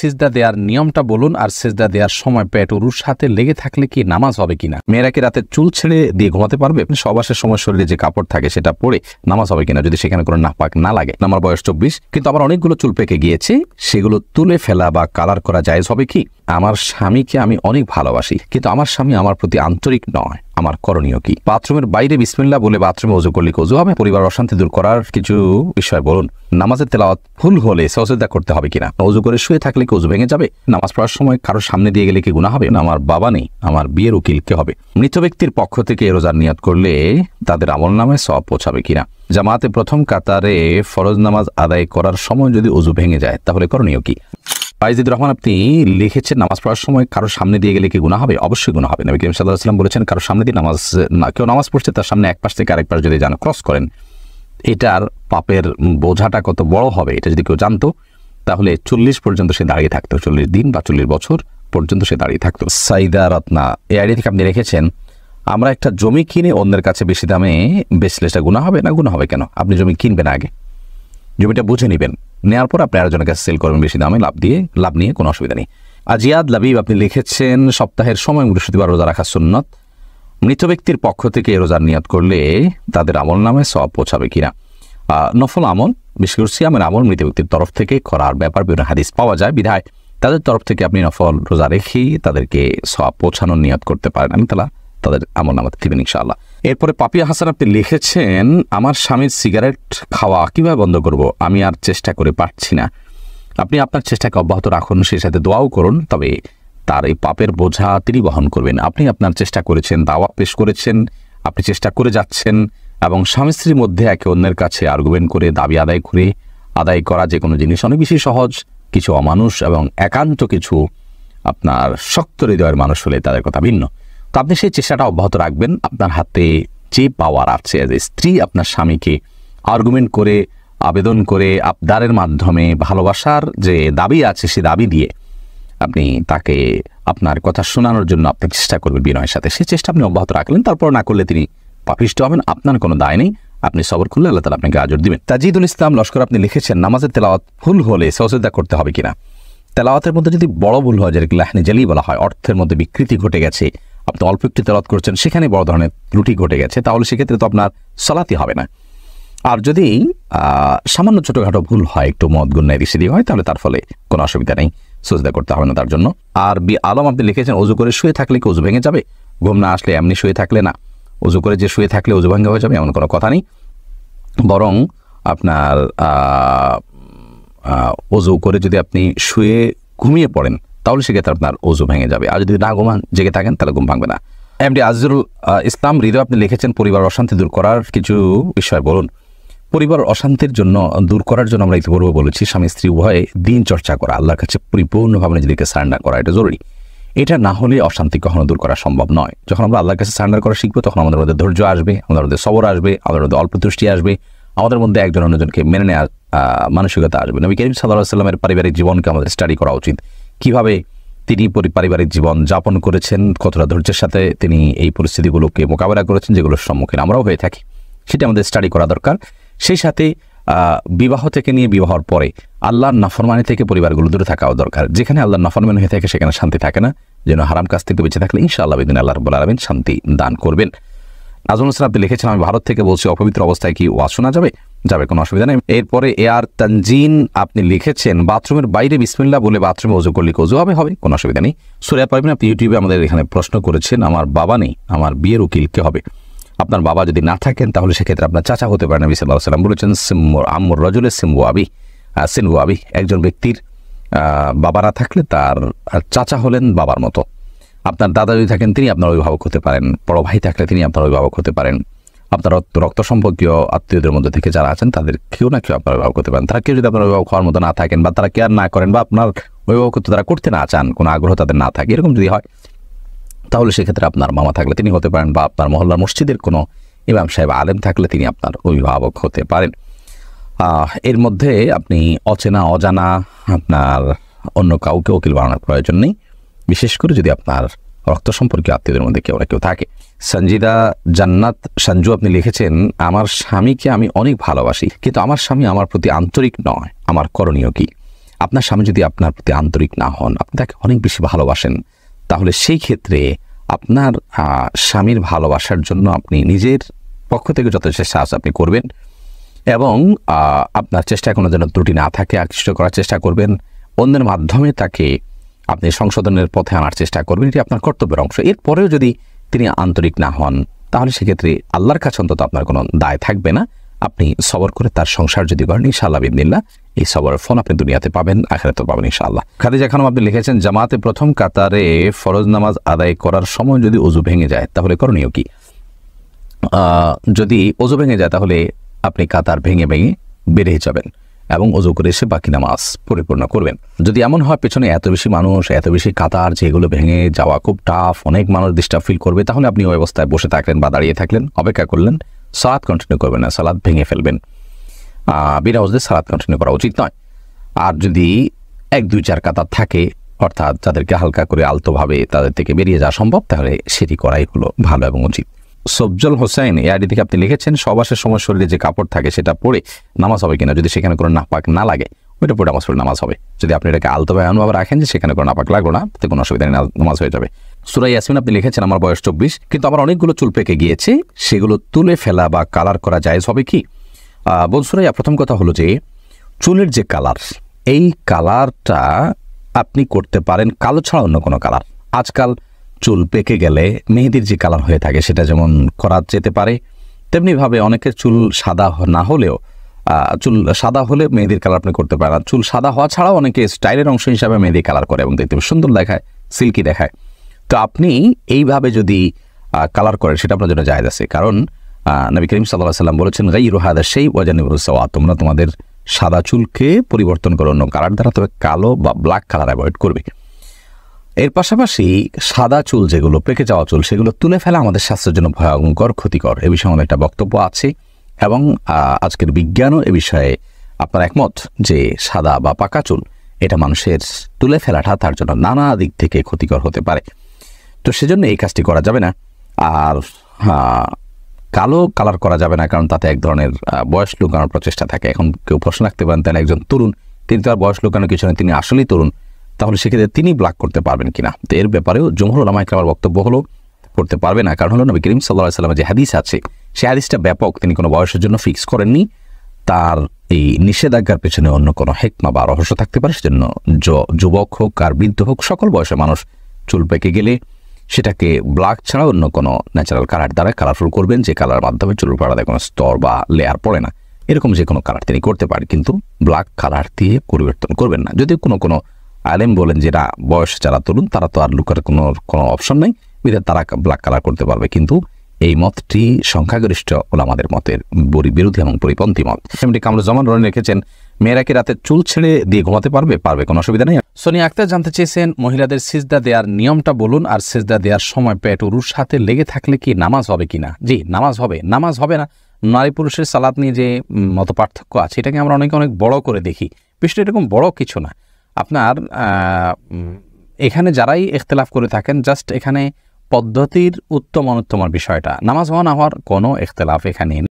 সিজদা দেওয়ার নিয়মটা বলুন আর সিজদা দেওয়ার সময় পেট উরুর সাথে লেগে থাকলে কি নামাজ হবে কিনা? মেয়েরা কি রাতে চুল ছেড়ে দিয়ে ঘুমাতে পারবে? সবাসের সময় শরীরে যে কাপড় থাকে সেটা পরে নামাজ হবে কিনা যদি সেখানে কোনো নাপাক না লাগে? আমার বয়স চব্বিশ, কিন্তু আমার অনেকগুলো চুল পেকে গিয়েছে, সেগুলো তুলে ফেলা বা কালার করা যায় হবে কি? আমার স্বামীকে আমি অনেক ভালোবাসি, কিন্তু আমার স্বামী আমার প্রতি আন্তরিক নয়। আমার করণীয় কি? বাথরুমের বাইরে বিসমিল্লা বলে বাথরুমে অজু করলে অজু হবে? পরিবার অশান্তি দূর করার কিছু বিষয় বলুন। নামাজের তেলাওয়াত ফুল হলে সহযোগিতা করতে হবে কিনা? অজু করে শুয়ে থাকলে কি অজু ভেঙে যাবে? নামাজ পড়ার সময় কারোর সামনে দিয়ে গেলে কি গুণা হবে? না, আমার বাবা নেই, আমার বিয়ের উকিল কে হবে? মৃত ব্যক্তির পক্ষ থেকে রোজার নিয়াত করলে তাদের আমল নামে সব পৌঁছাবে কিনা? জামাতে প্রথম কাতারে ফরজ নামাজ আদায় করার সময় যদি অজু ভেঙে যায়, তাহলে করণীয় কি? ফাইজিদ রহমান, আপনি লিখেছেন নামাজ পড়ার সময় কারও সামনে দিয়ে গেলে কি গুণা হবে? অবশ্যই গুণা হবে। নবী করিম সাল্লাহ বলেছেন, কারও সামনে দিয়ে নামাজ, না, কেউ নামাজ পড়ছে, তার সামনে এক পাশ থেকে আরেক পাশ যদি যান ক্রস করেন, এটার পাপের বোঝাটা কত বড় হবে, এটা যদি কেউ জানতো, তাহলে চল্লিশ পর্যন্ত সে দাঁড়িয়ে থাকতো। চল্লিশ দিন বা চল্লিশ বছর পর্যন্ত সে দাঁড়িয়ে থাকতো। সাইদা রত্না, এই আইডি থেকে আপনি রেখেছেন আমরা একটা জমি কিনে, অন্যের কাছে বেশি দামে বেচলে সেটা গুণা হবে না গুণা হবে কেন? আপনি জমি কিনবেন আগে। জমিটা বুঝে নেবেন। নেওয়ার পর আপনি আরেকজনের কাছে সেল করবেন বেশি দামে, লাভ দিয়ে লাভ নিয়ে কোনো অসুবিধা নেই। আজিয়াদ লাবিব, আপনি লিখেছেন, সপ্তাহের সময় বৃহস্পতিবার রোজা রাখা সুন্নত। মৃত ব্যক্তির পক্ষ থেকে রোজার নিয়ত করলে তাদের আমল নামে সব পৌঁছাবে কিনা? নফল আমল, বিশেষ করে সিয়ামের আমল মৃত ব্যক্তির তরফ থেকে করার ব্যাপার বিভিন্ন হাদিস পাওয়া যায়, বিধায় তাদের তরফ থেকে আপনি নফল রোজা রেখেই তাদেরকে সব পৌঁছানোর নিয়ত করতে পারেন। আমি তালা তাদের আমল নামাতে দিবেন ইনশাআল্লাহ। এরপরে পাপিয়া হাসান আপনি লিখেছেন, আমার স্বামীর সিগারেট খাওয়া কীভাবে বন্ধ করব? আমি আর চেষ্টা করে পারছি না। আপনি আপনার চেষ্টাকে অব্যাহত রাখুন, সেই সাথে দোয়াও করুন, তবে তার এই পাপের বোঝা তিনি বহন করবেন। আপনি আপনার চেষ্টা করেছেন দাওয়া পেশ করেছেন, আপনি চেষ্টা করে যাচ্ছেন এবং স্বামী স্ত্রীর মধ্যে একে অন্যের কাছে আর্গুমেন্ট করে, দাবি আদায় করে, আদায় করা যে কোনো জিনিস অনেক বেশি সহজ, কিছু অমানুষ এবং একান্ত কিছু আপনার শক্ত হৃদয়ের মানুষ হলে তাদের কথা ভিন্ন। তো আপনি সেই চেষ্টাটা অব্যাহত রাখবেন। আপনার হাতে যে পাওয়ার আছে যে স্ত্রী, আপনার স্বামীকে আর্গুমেন্ট করে, আবেদন করে, আবদারের মাধ্যমে ভালোবাসার যে দাবি আছে, সে দাবি দিয়ে আপনি তাকে আপনার কথা শোনানোর জন্য আপনি চেষ্টা করবেন বিনয়ের সাথে। সেই চেষ্টা আপনি অব্যাহত রাখলেন, তারপর না করলে তিনি পাপিষ্ট হবেন, আপনার কোনো দায় নেই। আপনি সবর করলে আল্লাহ তালা আপনাকে আজর দিবেন। তাজিদুল ইসলাম লস্কর, আপনি লিখেছেন, নামাজের তেলাওয়াত ভুল হলে সহযোগিতা করতে হবে কিনা? তেলাওয়াতের মধ্যে যদি বড় ভুল হয়, যেটাকে লাহনি জালি বলা হয়, অর্থের মধ্যে বিকৃতি ঘটে গেছে আপনি অল্প একটু তেলাওয়াত করছেন, সেখানে বড় ধরনের ত্রুটি ঘটে গেছে, তাহলে সেক্ষেত্রে তো আপনার সলাতি হবে না। আর যদি সামান্য ছোটোখাটো ভুল হয়, একটু মদ গুন্নায় দিশে হয়, তাহলে তার ফলে কোনো অসুবিধা নেই, সজদা করতে হবে না তার জন্য। আর বি আলম আপনি লিখেছেন অজু করে শুয়ে থাকলে কি অজু ভেঙে যাবে? ঘুম না আসলে এমনি শুয়ে থাকলে না। অজু করে যে শুয়ে থাকলে অজু ভাঙ্গা হয়ে যাবে, এমন কোনো কথা নেই। বরং আপনার অজু করে যদি আপনি শুয়ে ঘুমিয়ে পড়েন তাহলে সেক্ষেত্রে আপনার অজু ভেঙে যাবে। আর যদি না ঘুমান, জেগে থাকেন, তাহলে ঘুম ভাঙবে না। এমডি আজিজুল ইসলাম হৃদয়, আপনি লিখেছেন পরিবার অশান্তি দূর করার কিছু বিষয়। বলুন, পরিবার অশান্তির জন্য, দূর করার জন্য আমরা ইতিপূর্বে বলেছি, স্বামী স্ত্রী উভয়ে দিন চর্চা করা, আল্লাহর কাছে পরিপূর্ণভাবে নিজেদেরকে সারেন্ডার করা, এটা জরুরি। এটা না হলে অশান্তি কখনো দূর করা সম্ভব নয়। যখন আমরা আল্লাহর কাছে সারেন্ডার করা শিখব, তখন আমাদের মধ্যে ধৈর্য আসবে, আমাদের মধ্যে সবর আসবে, আমাদের মধ্যে অল্প তুষ্টি আসবে, আমাদের মধ্যে একজন অন্যজনকে মেনে নেওয়ার মানসিকতা আসবে। নবী করিম সাল্লাহ সাল্লামের পারিবারিক জীবনকে আমাদের স্টাডি করা উচিত। কীভাবে তিনি পারিবারিক জীবন যাপন করেছেন, কতটা ধৈর্যের সাথে তিনি এই পরিস্থিতিগুলোকে মোকাবেলা করেছেন, যেগুলোর সম্মুখীন আমরাও হয়ে থাকি, সেটা আমাদের স্টাডি করা দরকার। সেই সাথে বিবাহ থেকে নিয়ে বিবাহর পরে আল্লাহর নাফরমানি থেকে পরিবারগুলো দূরে থাকাও দরকার। যেখানে আল্লাহর নাফরমানি হয়ে থাকে, সেখানে শান্তি থাকে না। যেন হারাম কাছ থেকে বেঁচে থাকলে ইনশাআল্লাহ বিদিন আল্লাহ রব্বুল আলমিন শান্তি দান করবেন। নাজমুল হোসেন, আপনি লিখেছেন, আমি ভারত থেকে বলছি, অপবিত্র অবস্থায় কি ওয়াজ শোনা যাবে? যাবে, কোনো অসুবিধা নেই। এরপরে এ আর তানজিন আপনি লিখেছেন, বাথরুমের বাইরে বিসমিল্লা বলে বাথরুমে অজু করলে অজু হবে? হবে, কোনো অসুবিধা নেই। সুরিয়া পারবেন আপনি ইউটিউবে আমাদের এখানে প্রশ্ন করেছেন, আমার বাবা নেই, আমার বিয়ের উকিল কে হবে। আপনার বাবা যদি না থাকেন, তাহলে সেক্ষেত্রে আপনার চাচা হতে পারেন নবী সাল্লাম বলেছেন সিম্মর আম্মর রজুলের সিম্বু আবি সিনবু আবি একজন ব্যক্তির বাবা না থাকলে তার চাচা হলেন বাবার মতো। আপনার দাদা যদি থাকেন, তিনি আপনার অভিভাবক হতে পারেন। বড় ভাই থাকলে তিনি আপনার অভিভাবক হতে পারেন। আপনার রক্ত সম্পর্কীয় আত্মীয়দের মধ্যে থেকে যারা আছেন, তাদের কেউ না কেউ আপনার অভিভাবক হতে পারেন। তারা কেউ যদি আপনার অভিভাবক হওয়ার মতো না থাকেন বা তারা কেয়ার না করেন বা আপনার অভিভাবকত্ব তারা করতে না চান, কোনো আগ্রহ তাদের না থাকে, এরকম যদি হয়, তাহলে সেক্ষেত্রে আপনার মামা থাকলে তিনি হতে পারেন বা আপনার মহল্লার মসজিদের কোনো ইমাম সাহেব আলেম থাকলে তিনি আপনার অভিভাবক হতে পারেন। এর মধ্যে আপনি অচেনা, অজানা, আপনার অন্য কাউকে উকিল বানানোর প্রয়োজন নেই। বিশেষ করে যদি আপনার রক্ত সম্পর্কে আত্মীয়দের মধ্যে কেউ না কেউ থাকে। সঞ্জিদা, জান্নাত, সঞ্জু আপনি লিখেছেন, আমার স্বামীকে আমি অনেক ভালোবাসি, কিন্তু আমার স্বামী আমার প্রতি আন্তরিক নয়, আমার করণীয় কি? আপনার স্বামী যদি আপনার প্রতি আন্তরিক না হন, আপনি তাকে অনেক বেশি ভালোবাসেন। তাহলে সেই ক্ষেত্রে আপনার স্বামীর ভালোবাসার জন্য আপনি নিজের পক্ষ থেকে যত চেষ্টা আছে আপনি করবেন এবং আপনার চেষ্টা কোনো যেন ত্রুটি না থাকে, আকৃষ্ট করার চেষ্টা করবেন। অন্যের মাধ্যমে তাকে আপনি সংশোধনের পথে আনার চেষ্টা করবেন, এটি আপনার কর্তব্যের অংশ। এরপরেও যদি তিনি আন্তরিক না হন, তাহলে সেক্ষেত্রে আল্লাহর কাছে অন্তত আপনার কোনো দায় থাকবে না। আপনি সবর করে তার সংসার যদি করেন, ইনশাআল্লাহ বিদিল্লা এই সবরের ফোন আপনি দুনিয়াতে পাবেন আখেরাতে পাবেন, ইনশাআল্লাহ। খাদিজা খানম, আপনি লিখেছেন, জামাতে প্রথম কাতারে ফরজ নামাজ আদায় করার সময় যদি অজু ভেঙে যায়, তাহলে করণীয় কি? যদি অজু ভেঙে যায়, তাহলে আপনি কাতার ভেঙে ভেঙে বেরিয়ে যাবেন। এবং অজু করে এসে বাকি নামাজ পরিপূর্ণ করবেন। যদি এমন হয় পেছনে এত বেশি মানুষ, এত বেশি কাতার, যে এগুলো ভেঙে যাওয়া খুব টাফ অনেক মানুষ ডিস্টার্ব ফিল করবে, তাহলে আপনি ওই অবস্থায় বসে থাকলেন বা দাঁড়িয়ে থাকলেন, অপেক্ষা করলেন সালাদ কন্টিনিউ করবেন না সালাদ ভেঙে ফেলবেন। বিনা সালাদ কন্টিনিউ করা উচিত নয়। আর যদি এক, দুই, চার কাতার থাকে, অর্থাৎ যাদেরকে হালকা করে আলতোভাবে তাদের থেকে বেরিয়ে যাওয়া সম্ভব, তাহলে সেটি করাই হলো ভালো এবং উচিত। সবজল হোসেন এই থেকে আপনি লিখেছেন, সবাসের সময় শরীরে যে কাপড় থাকে সেটা পরে নামাজ হবে কিনা, যদি সেখানে কোনো নাপাক না লাগে, ওইটা পরে নামাজ পড়ে নামাজ হবে। যদি আপনি এটাকে আলতোভাবে এমনভাবে রাখেন যে সেখানে কোনো নাপাক লাগল না, তাতে কোনো অসুবিধা নেই, নামাজ হয়ে যাবে। সুরাই ইয়াসমিন আপনি লিখেছেন, আমার বয়স চব্বিশ, কিন্তু আমার অনেকগুলো চুল পেকে গিয়েছে, সেগুলো তুলে ফেলা বা কালার করা জায়েজ হবে কি? বোন সুরাইয়া, প্রথম কথা হলো যে, চুলের যে কালার এই কালারটা আপনি করতে পারেন কালো ছাড়া অন্য কোনো কালার আজকাল চুল পেকে গেলে মেহেদির যে কালার হয়ে থাকে সেটা যেমন করা যেতে পারে, তেমনিভাবে অনেকের চুল সাদা না হলেও চুল সাদা হলে মেহেদির কালার আপনি করতে পারেন। চুল সাদা হওয়া ছাড়াও অনেকে স্টাইলের অংশ হিসাবে মেহেদি কালার করে এবং দেখতে সুন্দর দেখায়, সিল্কি দেখায়। তো আপনি এইভাবে যদি কালার করেন সেটা আপনার জন্য জায়দ আছে। কারণ নবী করিম সাল্লাহ সাল্লাম বলেছেন গাই রোহাদা সেই ওয়াজানিবুসওয়া তোমরা তোমাদের সাদা চুলকে পরিবর্তন করো, অন্য কালার দ্বারা তবে কালো বা ব্ল্যাক কালার অ্যাভয়েড করবে। এর পাশাপাশি সাদা চুল যেগুলো পেকে যাওয়া চুল, সেগুলো তুলে ফেলা আমাদের স্বাস্থ্যের জন্য ভয়ঙ্কর ক্ষতিকর। এ বিষয়ে আমার একটা বক্তব্য আছে এবং আজকের বিজ্ঞানও এ বিষয়ে আপনার একমত যে সাদা বা পাকা চুল, এটা মানুষের তুলে ফেলাটা তার জন্য নানা দিক থেকে ক্ষতিকর হতে পারে। তো সেজন্য এই কাজটি করা যাবে না। আর কালো কালার করা যাবে না, কারণ তাতে এক ধরনের বয়স লুকানোর প্রচেষ্টা থাকে। এখন কেউ প্রশ্ন রাখতে পারেন, তাহলে একজন তরুণ, তিনি তো আর বয়স লুকানোর কিছু নেই তিনি আসলেই তরুণ। তাহলে সেক্ষেত্রে তিনি ব্লাক করতে পারবেন কিনা? তো এর ব্যাপারেও জমহুর ওলামা ইকরামের বক্তব্য হলো, করতে পারবে না। কারণ হলো নবী করিম সাল্লাহ সাল্লামের যে হাদিস আছে সেই হাদিসটা ব্যাপক। তিনি কোনো বয়সের জন্য ফিক্স করেননি। তার এই নিষেধাজ্ঞার পেছনে অন্য কোনো হেকমা বা রহস্য থাকতে পারে। সেজন্য যুবক হোক আর বৃদ্ধ হোক, সকল বয়সের মানুষ চুল পেকে গেলে সেটাকে ব্ল্যাক ছাড়া অন্য কোনো ন্যাচারাল কালার দ্বারা কালারফুল করবেন। যে কালার মাধ্যমে চুল পাড়াতে কোনো স্তর বা লেয়ার পড়ে না। এরকম যে কোনো কালার তিনি করতে পারেন। কিন্তু ব্ল্যাক কালার দিয়ে পরিবর্তন করবেন না। যদি কোনো কোনো আলেম বলেন যে, না, বয়স যারা তরুণ, তারা তো আর লুকার কোনো কোনো অপশন নেই। বিধায় তারা ব্ল্যাক কালার করতে পারবে। কিন্তু এই মতটি সংখ্যাগরিষ্ঠ ওলামাদের মতের বরি, বিরোধী এবং পরিপন্থী মত। এমনি কামরুজ্জামান রনি রেখেছেন মেয়েরা কি রাতে চুল ছেড়ে দিয়ে ঘুমাতে পারবে? পারবে, কোনো অসুবিধা নেই। সোনিয়া আক্তার জানতে চেয়েছেন, মহিলাদের সিজদা দেওয়ার নিয়মটা বলুন, আর সিজদা দেওয়ার সময় পেট উরুর সাথে লেগে থাকলে কি নামাজ হবে কিনা? জি, নামাজ হবে নামাজ হবে না। নারী পুরুষের সালাদ নিয়ে যে মত পার্থক্য আছে, এটাকে আমরা অনেকে অনেক বড় করে দেখি। বিষয়টা এরকম বড় কিছু না। আপনার এখানে যারাই এখতলাফ করে থাকেন জাস্ট এখানে পদ্ধতির উত্তম অনুত্তমার বিষয়টা নামাজ হওয়া না হওয়ার কোনো ইখতলাফ এখানে।